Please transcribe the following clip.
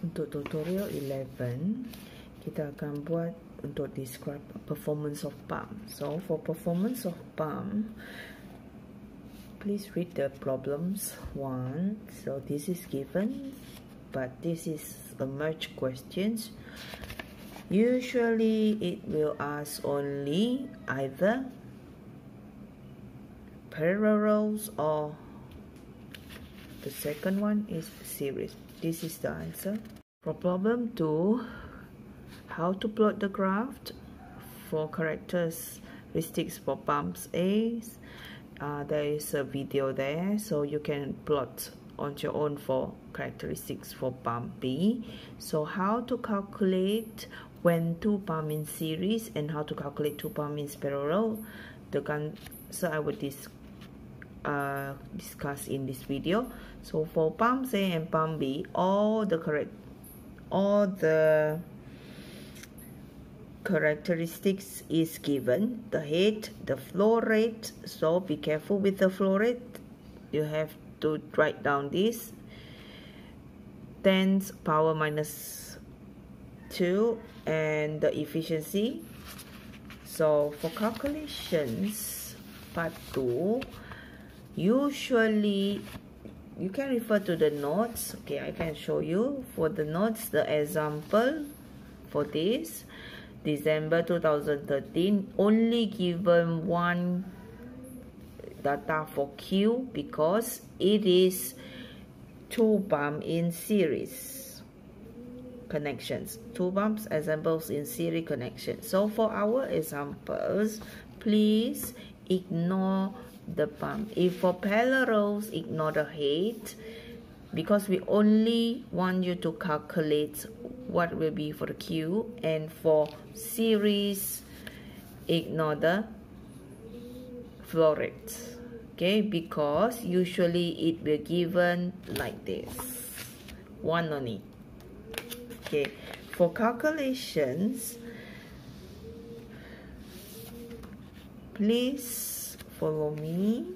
untuk tutorial 11 kita akan buat untuk describe performance of pump so for performance of pump please read the problems one. So this is given but this is a merge questions. Usually it will ask only either parallels or the second one is series this is the answer. For problem 2 how to plot the graph for characteristics for pumps A uh, there is a video there so you can plot on your own for characteristics for pump B. So how to calculate when two pump in series and how to calculate two pump in parallel the answer I would discuss uh, discussed in this video. So for pump A and pump B all the correct all the characteristics is given. The head the flow rate. So be careful with the flow rate. You have to write down this. 10 power minus 2 and the efficiency. So for calculations part 2 usually you can refer to the notes. Okay I can show you. For the notes the example for this December 2013 only given one data for Q because it is two pump in series connections. Two pumps examples in series connection. So for our examples please ignore the pump. If for parallels, ignore the head because we only want you to calculate what will be for the Q and for series, ignore the flow rate. Okay, because usually it will given like this. One only. Okay, for calculations, please follow me